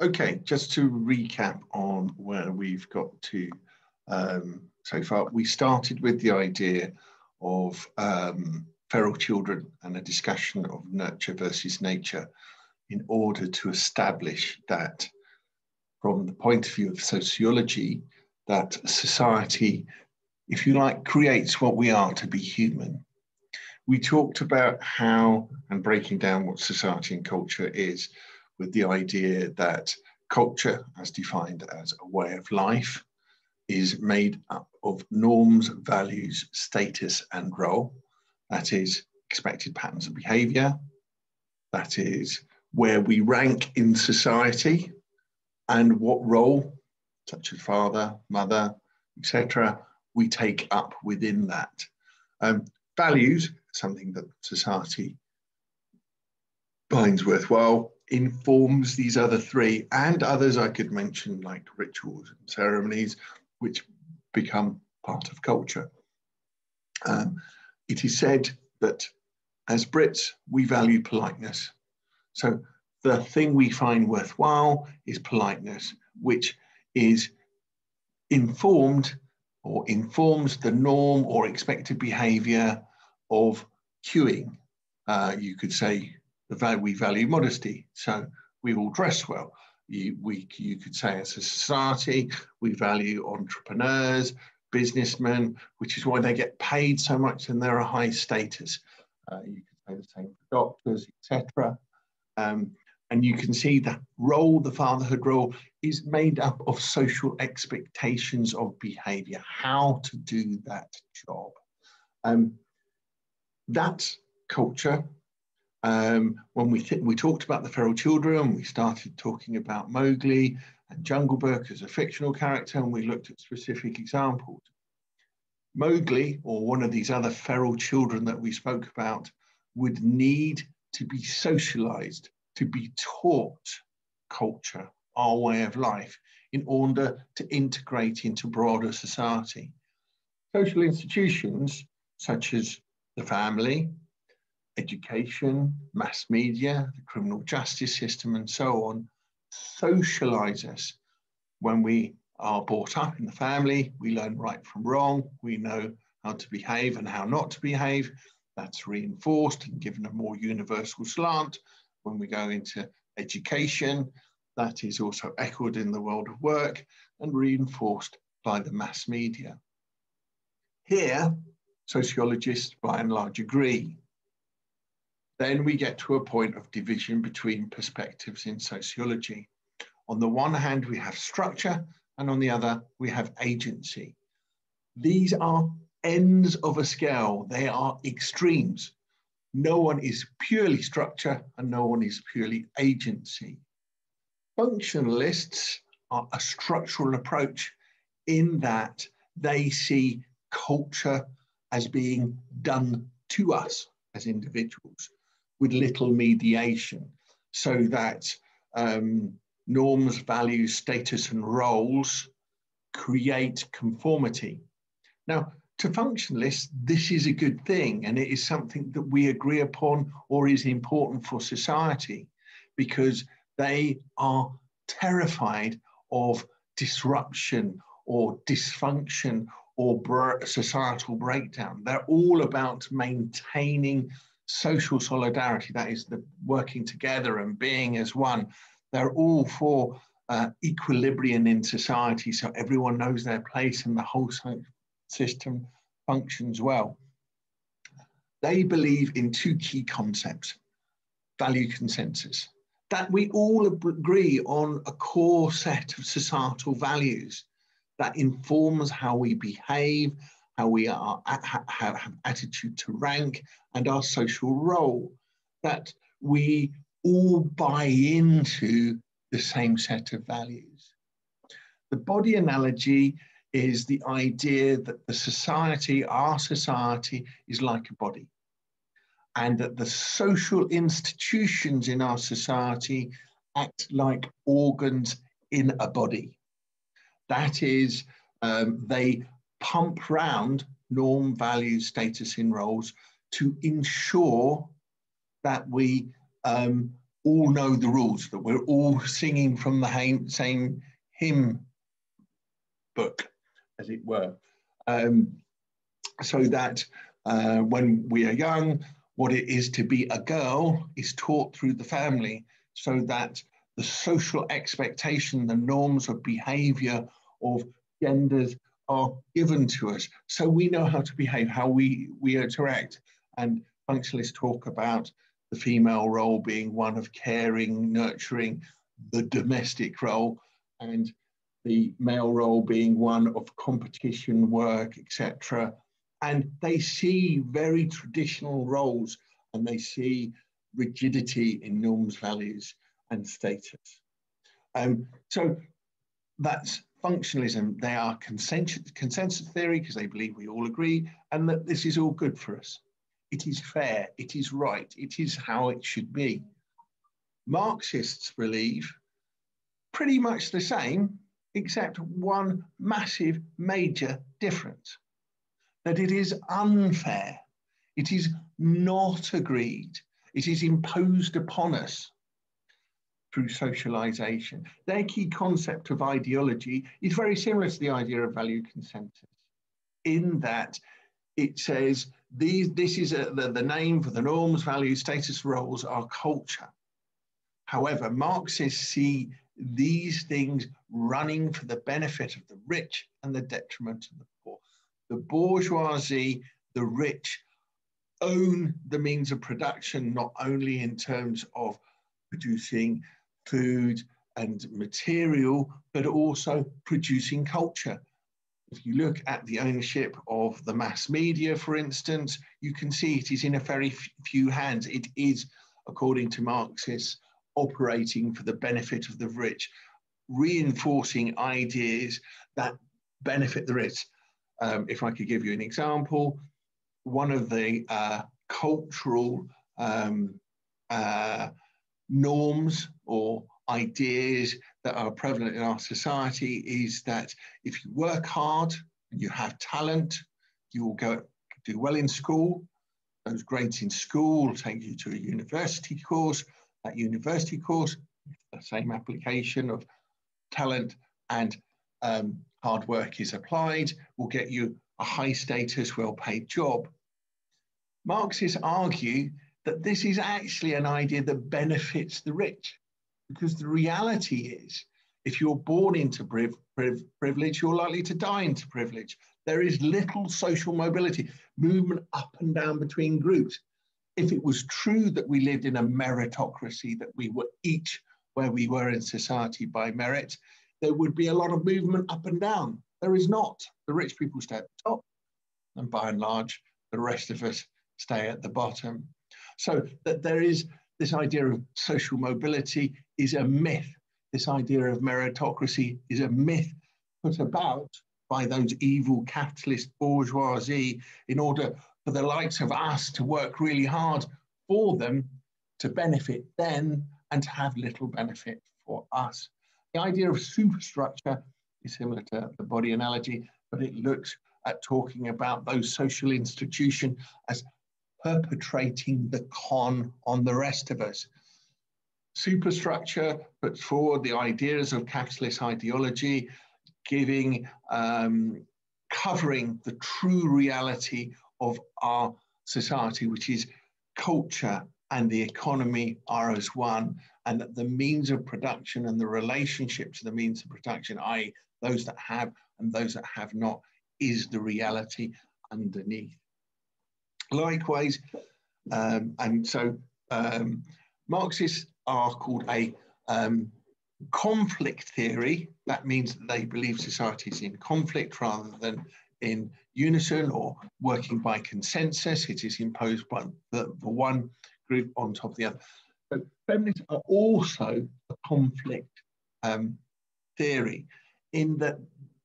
Okay, just to recap on where we've got to um, so far, we started with the idea of um, feral children and a discussion of nurture versus nature in order to establish that from the point of view of sociology, that society, if you like, creates what we are to be human. We talked about how, and breaking down what society and culture is, with the idea that culture, as defined as a way of life, is made up of norms, values, status, and role. That is expected patterns of behavior. That is where we rank in society and what role, such as father, mother, etc., we take up within that. Um, values, something that society finds worthwhile, informs these other three and others I could mention, like rituals and ceremonies, which become part of culture. Um, it is said that as Brits, we value politeness. So the thing we find worthwhile is politeness, which is informed or informs the norm or expected behavior of queuing. Uh, you could say the value, we value modesty, so we all dress well. You, we, you could say as a society, we value entrepreneurs, businessmen, which is why they get paid so much and they're a high status. Uh, you could say the same for doctors, etc. Um, and you can see that role, the fatherhood role, is made up of social expectations of behavior, how to do that job. Um, that culture, um, when we, we talked about the feral children, we started talking about Mowgli and Jungle Book as a fictional character, and we looked at specific examples. Mowgli, or one of these other feral children that we spoke about, would need to be socialized to be taught culture, our way of life, in order to integrate into broader society. Social institutions such as the family, education, mass media, the criminal justice system, and so on, socialize us. When we are brought up in the family, we learn right from wrong, we know how to behave and how not to behave. That's reinforced and given a more universal slant when we go into education. That is also echoed in the world of work and reinforced by the mass media. Here, sociologists by and large agree. Then we get to a point of division between perspectives in sociology. On the one hand, we have structure, and on the other, we have agency. These are ends of a scale, they are extremes. No one is purely structure and no one is purely agency. Functionalists are a structural approach in that they see culture as being done to us as individuals with little mediation so that um, norms, values, status, and roles create conformity. Now, to functionalists, this is a good thing and it is something that we agree upon or is important for society because they are terrified of disruption or dysfunction or societal breakdown. They're all about maintaining social solidarity, that is, the working together and being as one. They're all for uh, equilibrium in society so everyone knows their place and the whole system functions well. They believe in two key concepts value consensus, that we all agree on a core set of societal values that informs how we behave, how we are, how, have attitude to rank, and our social role, that we all buy into the same set of values. The body analogy is the idea that the society, our society, is like a body, and that the social institutions in our society act like organs in a body. That is, um, they pump round norm, values, status in roles to ensure that we um, all know the rules, that we're all singing from the same hymn book, as it were. Um, so that uh, when we are young, what it is to be a girl is taught through the family so that the social expectation, the norms of behavior of genders are given to us. So we know how to behave, how we, we interact. And functionalists talk about the female role being one of caring, nurturing, the domestic role, and the male role being one of competition, work, etc. And they see very traditional roles and they see rigidity in norms, values, and status. Um, so that's functionalism. They are consensus, consensus theory because they believe we all agree and that this is all good for us. It is fair, it is right, it is how it should be. Marxists believe pretty much the same, except one massive major difference that it is unfair, it is not agreed, it is imposed upon us through socialization. Their key concept of ideology is very similar to the idea of value consensus, in that it says these, this is a, the, the name for the norms, values, status, roles are culture. However, Marxists see these things running for the benefit of the rich and the detriment of the poor. The bourgeoisie, the rich, own the means of production, not only in terms of producing food and material, but also producing culture. If you look at the ownership of the mass media, for instance, you can see it is in a very few hands. It is, according to Marxists, operating for the benefit of the rich, reinforcing ideas that benefit the rich. Um, if I could give you an example, one of the uh, cultural um, uh, norms or ideas that are prevalent in our society is that if you work hard and you have talent, you will go do well in school. Those grades in school take you to a university course. That university course, the same application of talent and um, hard work is applied, will get you a high status, well paid job. Marxists argue that this is actually an idea that benefits the rich. Because the reality is, if you're born into priv priv privilege, you're likely to die into privilege. There is little social mobility, movement up and down between groups. If it was true that we lived in a meritocracy, that we were each where we were in society by merit, there would be a lot of movement up and down. There is not. The rich people stay at the top, and by and large, the rest of us stay at the bottom. So that there is this idea of social mobility is a myth. This idea of meritocracy is a myth put about by those evil capitalist bourgeoisie in order for the likes of us to work really hard for them to benefit them and to have little benefit for us. The idea of superstructure is similar to the body analogy, but it looks at talking about those social institutions as perpetrating the con on the rest of us. Superstructure puts forward the ideas of capitalist ideology, giving, um, covering the true reality of our society, which is culture and the economy are as one, and that the means of production and the relationship to the means of production, i.e., those that have and those that have not, is the reality underneath. Likewise, um, and so um, Marxists are called a um, conflict theory. That means that they believe society is in conflict rather than in unison or working by consensus. It is imposed by the, the one group on top of the other. But feminists are also a conflict um, theory in that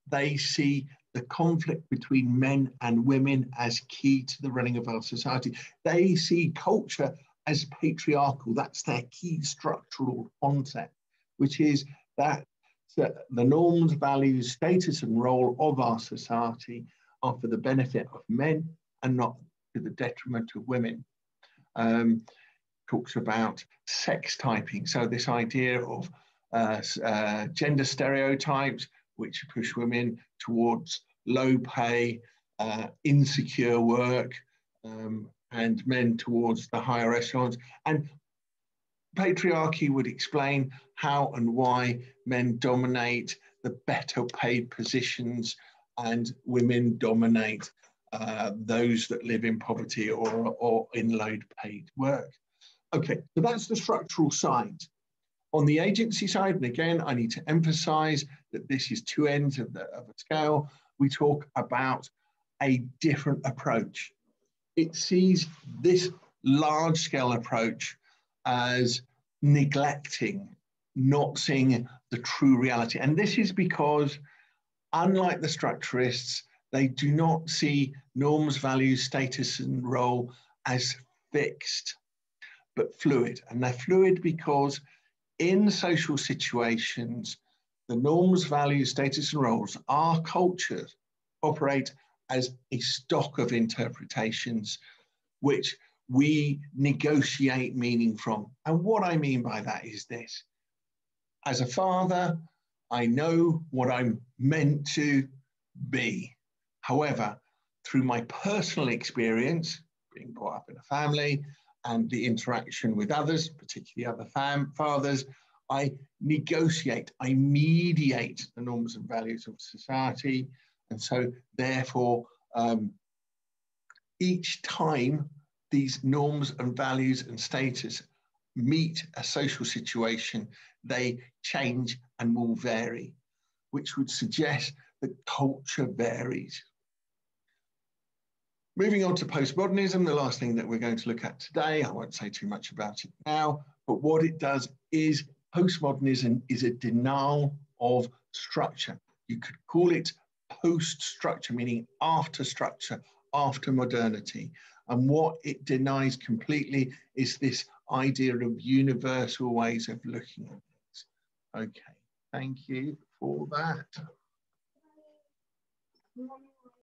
they see the conflict between men and women as key to the running of our society. They see culture as patriarchal. That's their key structural concept, which is that the norms, values, status, and role of our society are for the benefit of men and not to the detriment of women. Um, talks about sex typing. So this idea of uh, uh, gender stereotypes, which push women towards low pay, uh, insecure work, um, and men towards the higher echelons. And patriarchy would explain how and why men dominate the better paid positions and women dominate uh, those that live in poverty or, or in low paid work. Okay, so that's the structural side. On the agency side, and again, I need to emphasize that this is two ends of, the, of a scale, we talk about a different approach. It sees this large scale approach as neglecting, not seeing the true reality. And this is because, unlike the structurists, they do not see norms, values, status, and role as fixed, but fluid. And they're fluid because in social situations, the norms, values, status, and roles, our cultures operate as a stock of interpretations which we negotiate meaning from. And what I mean by that is this as a father, I know what I'm meant to be. However, through my personal experience, being brought up in a family, and the interaction with others, particularly other fam- fathers, I negotiate, I mediate the norms and values of society. And so, therefore, um, each time these norms and values and status meet a social situation, they change and will vary, which would suggest that culture varies. Moving on to postmodernism, the last thing that we're going to look at today, I won't say too much about it now, but what it does is postmodernism is a denial of structure. You could call it post structure, meaning after structure, after modernity. And what it denies completely is this idea of universal ways of looking at things. Okay, thank you for that.